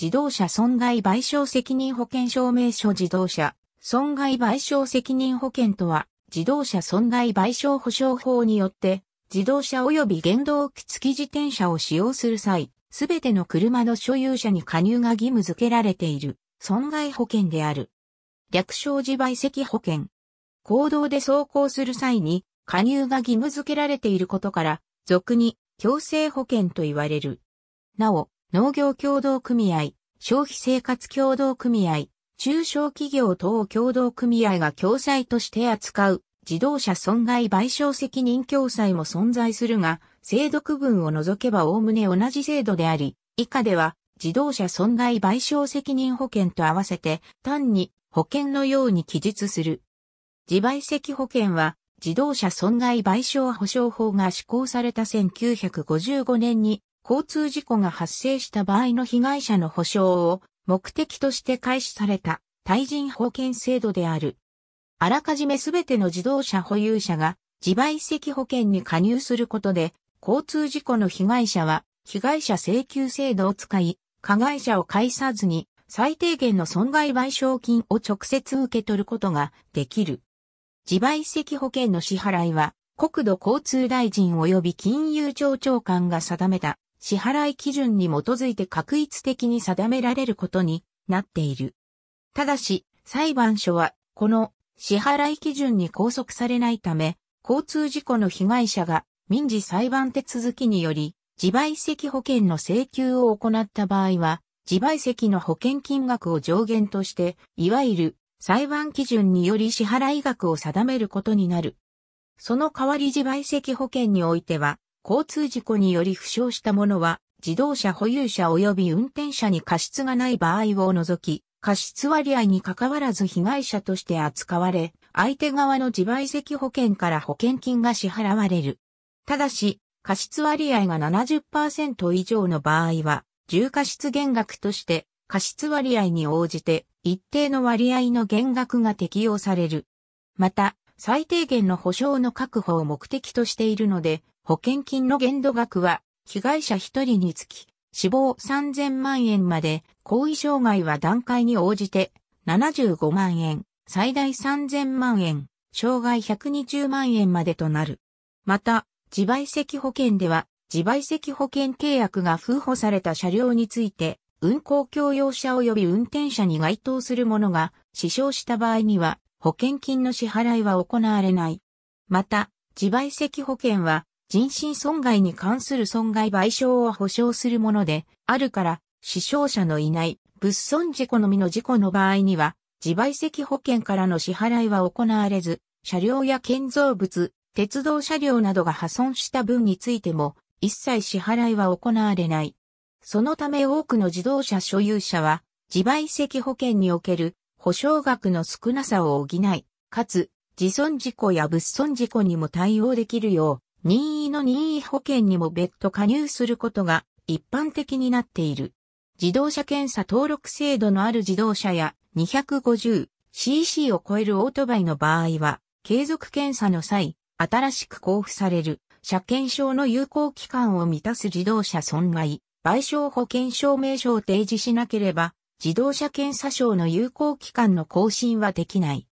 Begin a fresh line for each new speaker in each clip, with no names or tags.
自動車損害賠償責任保険証明書自動車損害賠償責任保険とは、自動車損害賠償保障法によって、自動車及び原動機付き自転車を使用する際、すべての車の所有者に加入が義務付けられている損害保険である。略称自賠責保険。行動で走行する際に加入が義務付けられていることから、俗に強制保険と言われる。なお、農業協同組合、消費生活協同組合、中小企業等協同組合が共済として扱う自動車損害賠償責任共済も存在するが、制度区分を除けば概ね同じ制度であり、以下では自動車損害賠償責任保険と合わせて単に保険のように記述する。自賠責保険は自動車損害賠償保障法が施行された1955年に交通事故が発生した場合の被害者の保障を目的として開始された対人保険制度である。あらかじめすべての自動車保有者が自賠責保険に加入することで、交通事故の被害者は被害者請求制度を使い、加害者を介さずに最低限の損害賠償金を直接受け取ることができる。自賠責保険の支払いは国土交通大臣及び金融庁長官が定めた支払い基準に基づいて確一的に定められることになっている。ただし、裁判所はこの支払い基準に拘束されないため、交通事故の被害者が民事裁判手続きにより自賠責保険の請求を行った場合は、自賠責の保険金額を上限として、いわゆる裁判基準により支払い額を定めることになる。その代わり自賠責保険においては、交通事故により負傷した者は、自動車保有者及び運転者に過失がない場合を除き、過失割合に関わらず被害者として扱われ、相手側の自賠責保険から保険金が支払われる。ただし、過失割合が70%以上の場合は、重過失減額として、過失割合に応じて、一定の割合の減額が適用される。また、最低限の保障の確保を目的としているので、保険金の限度額は、被害者1人につき、死亡3000万円まで、後遺障害は段階に応じて、75万円、最大3000万円、障害120万円までとなる。また、自賠責保険では、自賠責保険契約が封保された車両について、運行共用車及び運転者に該当する者が死傷した場合には、保険金の支払いは行われない。また、自賠責保険は人身損害に関する損害賠償を保障するもので、あるから、死傷者のいない物損事故のみの事故の場合には、自賠責保険からの支払いは行われず、車両や建造物、鉄道車両などが破損した分についても、一切支払いは行われない。そのため多くの自動車所有者は、自賠責保険における保証額の少なさを補い、かつ、自損事故や物損事故にも対応できるよう、任意の任意保険にも別途加入することが一般的になっている。自動車検査登録制度のある自動車や 250cc を超えるオートバイの場合は、継続検査の際、新しく交付される車検証の有効期間を満たす自動車損害、賠償保険証明書を提示しなければ、自動車検査証の有効期間の更新はできない。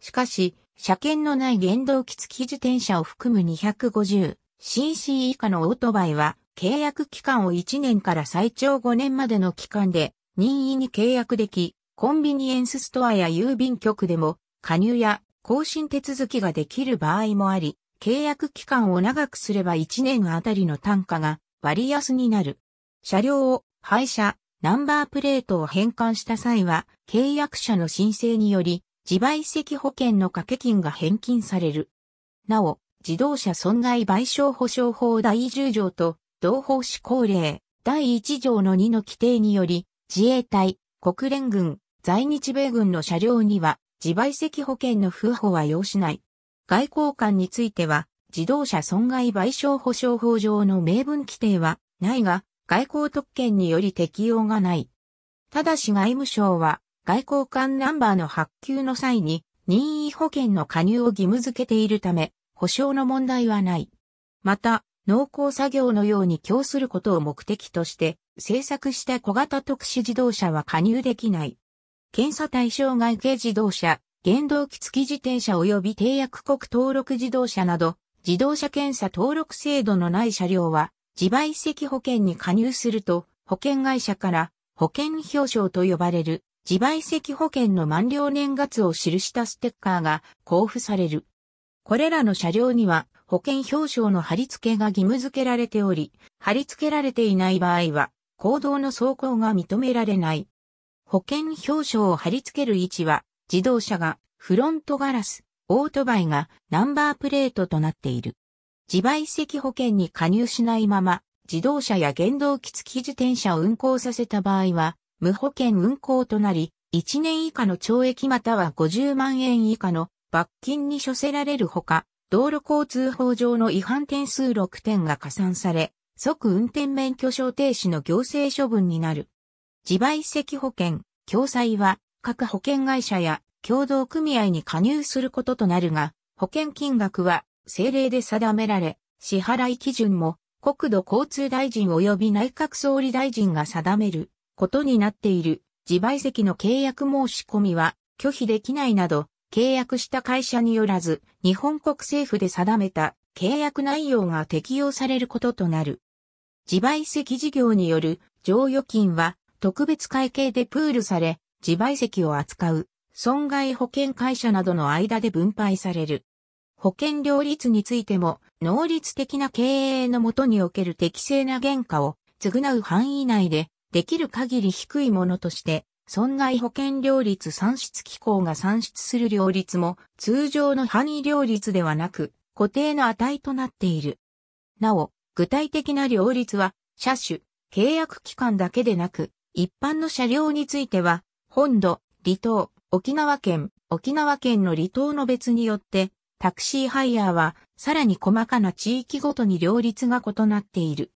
しかし、車検のない原動機付き自転車を含む 250cc 以下のオートバイは、契約期間を1年から最長5年までの期間で任意に契約でき、コンビニエンスストアや郵便局でも加入や更新手続きができる場合もあり、契約期間を長くすれば1年あたりの単価が割安になる。車両を廃車、ナンバープレートを返還した際は、契約者の申請により、自賠責保険の掛け金が返金される。なお、自動車損害賠償保障法第10条と同法施行令第1条の2の規定により、自衛隊、国連軍、在日米軍の車両には自賠責保険の付保は要しない。外交官については、自動車損害賠償保障法上の明文規定はないが、外交特権により適用がない。ただし外務省は、外交官ナンバーの発給の際に任意保険の加入を義務付けているため、保証の問題はない。また、農耕作業のように供することを目的として、製作した小型特殊自動車は加入できない。検査対象外系自動車、原動機付き自転車及び締約国登録自動車など、自動車検査登録制度のない車両は、自賠責保険に加入すると、保険会社から保険表彰と呼ばれる自賠責保険の満了年月を記したステッカーが交付される。これらの車両には保険表彰の貼り付けが義務付けられており、貼り付けられていない場合は、行動の走行が認められない。保険表彰を貼り付ける位置は、自動車がフロントガラス、オートバイがナンバープレートとなっている。自賠責保険に加入しないまま、自動車や原動機付き自転車を運行させた場合は、無保険運行となり、1年以下の懲役または50万円以下の罰金に処せられるほか、道路交通法上の違反点数6点が加算され、即運転免許証停止の行政処分になる。自賠責保険、共済は各保険会社や共同組合に加入することとなるが、保険金額は政令で定められ、支払い基準も国土交通大臣及び内閣総理大臣が定めることになっている自賠責の契約申し込みは拒否できないなど、契約した会社によらず、日本国政府で定めた契約内容が適用されることとなる。自賠責事業による剰余金は特別会計でプールされ、自賠責を扱う損害保険会社などの間で分配される。保険料率についても、能率的な経営のもとにおける適正な原価を償う範囲内で、できる限り低いものとして、損害保険料率算出機構が算出する料率も、通常の範囲料率ではなく、固定の値となっている。なお、具体的な料率は、車種、契約期間だけでなく、一般の車両については、本土、離島、沖縄県、沖縄県の離島の別によって、タクシーハイヤーは、さらに細かな地域ごとに両立が異なっている。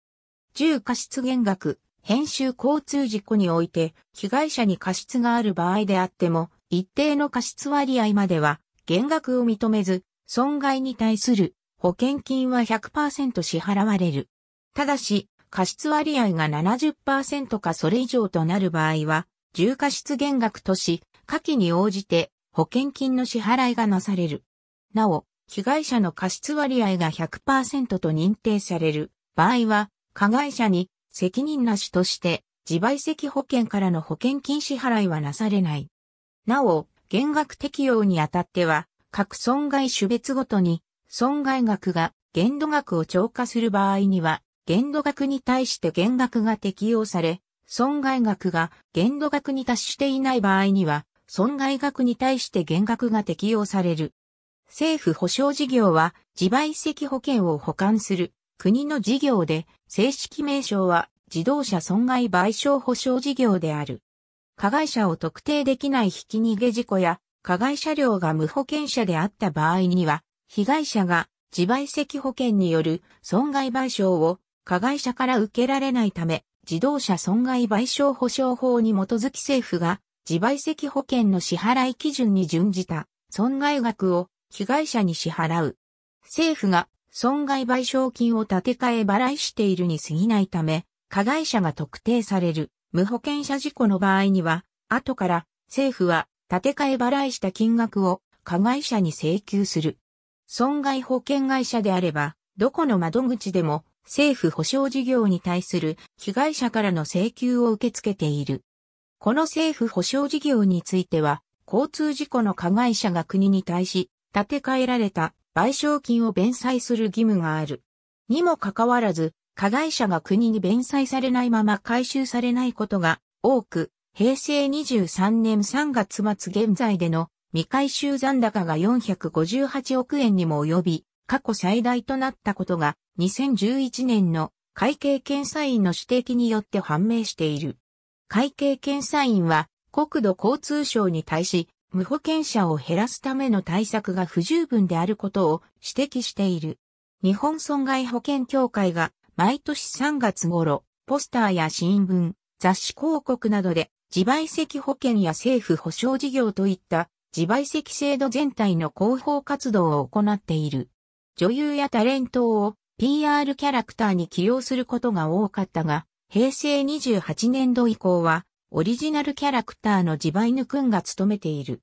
重過失減額、編集交通事故において、被害者に過失がある場合であっても、一定の過失割合までは、減額を認めず、損害に対する保険金は100%支払われる。ただし、過失割合が70%かそれ以上となる場合は、重過失減額とし、下記に応じて保険金の支払いがなされる。なお、被害者の過失割合が100%と認定される場合は、加害者に責任なしとして自賠責保険からの保険金支払いはなされない。なお、減額適用にあたっては、各損害種別ごとに損害額が限度額を超過する場合には、限度額に対して減額が適用され、損害額が限度額に達していない場合には、損害額に対して減額が適用される。政府保障事業は自賠責保険を保管する国の事業で正式名称は自動車損害賠償保障事業である。加害者を特定できないひき逃げ事故や加害車両が無保険者であった場合には被害者が自賠責保険による損害賠償を加害者から受けられないため自動車損害賠償保障法に基づき政府が自賠責保険の支払い基準に準じた損害額を被害者に支払う。政府が損害賠償金を立て替え払いしているに過ぎないため、加害者が特定される無保険者事故の場合には、後から政府は立て替え払いした金額を加害者に請求する。損害保険会社であれば、どこの窓口でも政府保障事業に対する被害者からの請求を受け付けている。この政府保障事業については、交通事故の加害者が国に対し立て替えられた賠償金を弁済する義務がある。にもかかわらず、加害者が国に弁済されないまま回収されないことが多く、平成23年3月末現在での未回収残高が458億円にも及び、過去最大となったことが2011年の会計検査院の指摘によって判明している。会計検査院は国土交通省に対し無保険者を減らすための対策が不十分であることを指摘している。日本損害保険協会が毎年3月頃、ポスターや新聞、雑誌広告などで自賠責保険や政府保障事業といった自賠責制度全体の広報活動を行っている。女優やタレントを PR キャラクターに起用することが多かったが、平成28年度以降は、オリジナルキャラクターの自賠犬くんが務めている。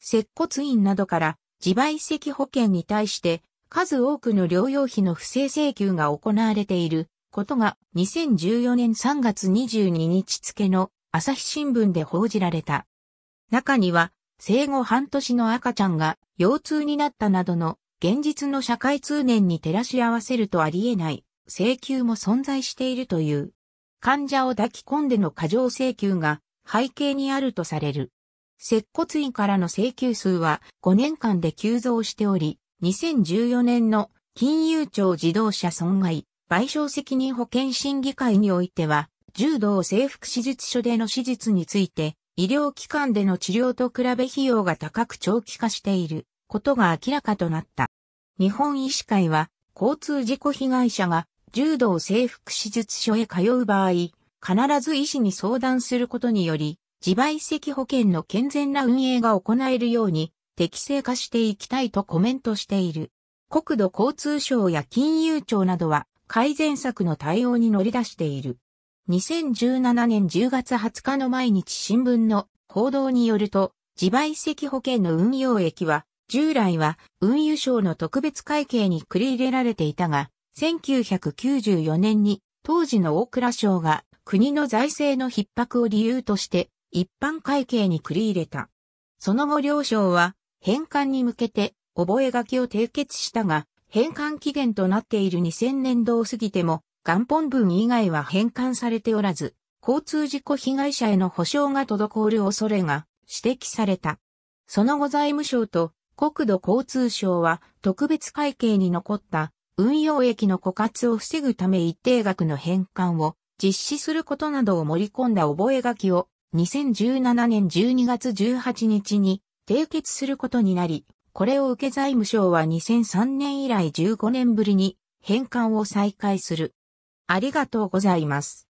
接骨院などから自賠責保険に対して数多くの療養費の不正請求が行われていることが2014年3月22日付の朝日新聞で報じられた。中には生後半年の赤ちゃんが腰痛になったなどの現実の社会通念に照らし合わせるとありえない請求も存在しているという。患者を抱き込んでの過剰請求が背景にあるとされる。接骨院からの請求数は5年間で急増しており、2014年の金融庁自動車損害賠償責任保険審議会においては、柔道整復手術所での手術について、医療機関での治療と比べ費用が高く長期化していることが明らかとなった。日本医師会は、交通事故被害者が柔道整復手術所へ通う場合、必ず医師に相談することにより、自賠責保険の健全な運営が行えるように適正化していきたいとコメントしている。国土交通省や金融庁などは改善策の対応に乗り出している。2017年10月20日の毎日新聞の報道によると、自賠責保険の運用益は、従来は運輸省の特別会計に繰り入れられていたが、1994年に当時の大蔵省が国の財政の逼迫を理由として一般会計に繰り入れた。その後両省は返還に向けて覚書を締結したが、返還期限となっている2000年度を過ぎても、元本分以外は返還されておらず、交通事故被害者への保障が滞る恐れが指摘された。その後財務省と国土交通省は特別会計に残った運用益の枯渇を防ぐため一定額の返還を実施することなどを盛り込んだ覚書を2017年12月18日に締結することになり、これを受け財務省は2003年以来15年ぶりに返還を再開する。ありがとうございます。